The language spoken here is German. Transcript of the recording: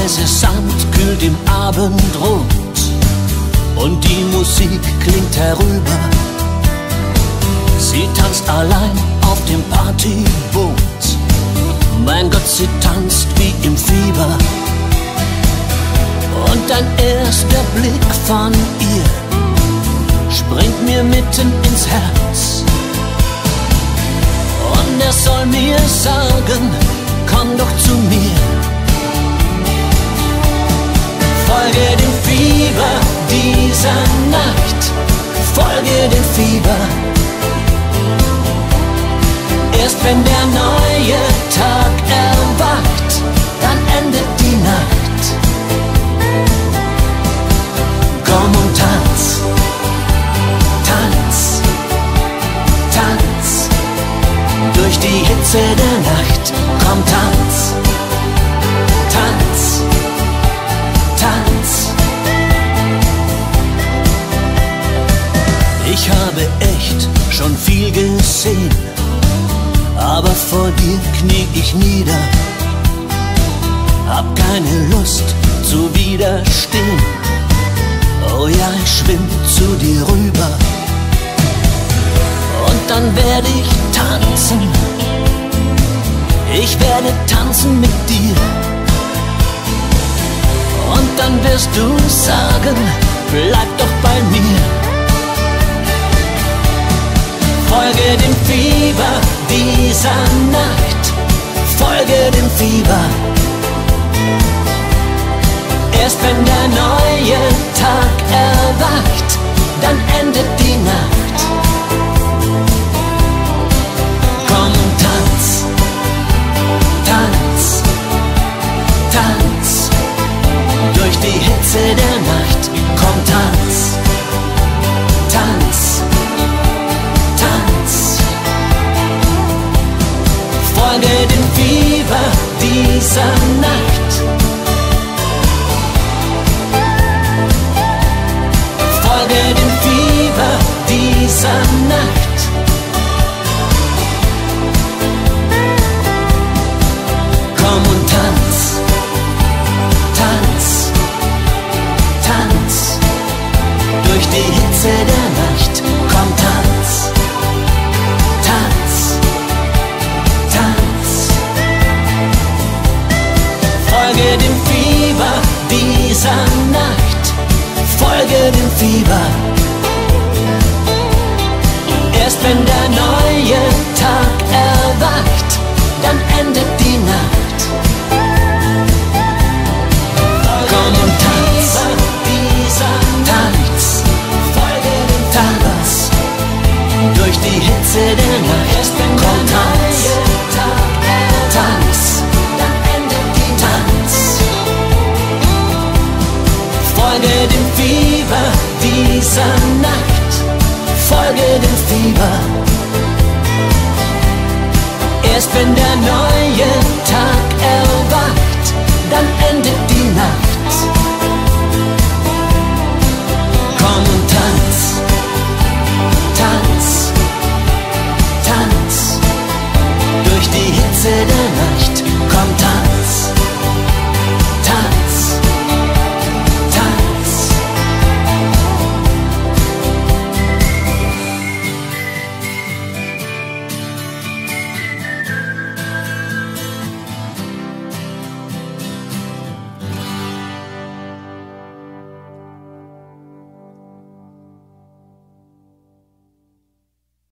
leise Sand kühlt im Abendrot und die Musik klingt herüber. Sie tanzt allein auf dem Partyboot. Mein Gott, sie tanzt wie im Fieber. Und ein erster Blick von ihr springt mir mitten ins Herz. Und er soll mir sagen, Fieber. Erst wenn der neue Tag erwacht, dann endet die Nacht. Komm und tanz, tanz, tanz, durch die Hitze der Nacht. Komm, tanz, gesehen, aber vor dir knie ich nieder. Hab keine Lust zu widerstehen. Oh ja, ich schwimm zu dir rüber. Und dann werde ich tanzen. Ich werde tanzen mit dir. Und dann wirst du sagen, bleib doch bei mir. Erst wenn der neue Tag erwacht, dann endet die Nacht. Komm tanz, tanz, tanz, durch die Hitze der Nacht. Komm, tanz, tanz, tanz. Folge dem Fieber dieser Nacht. Die Hitze der Nacht. Komm, tanz, tanz, tanz. Folge dem Fieber dieser Nacht, folge dem Fieber. Erst wenn Komm, tanz, tanz, dann endet die Tanz. Folge dem Fieber dieser Nacht, folge dem Fieber. Erst wenn der neue Tag erwacht, dann endet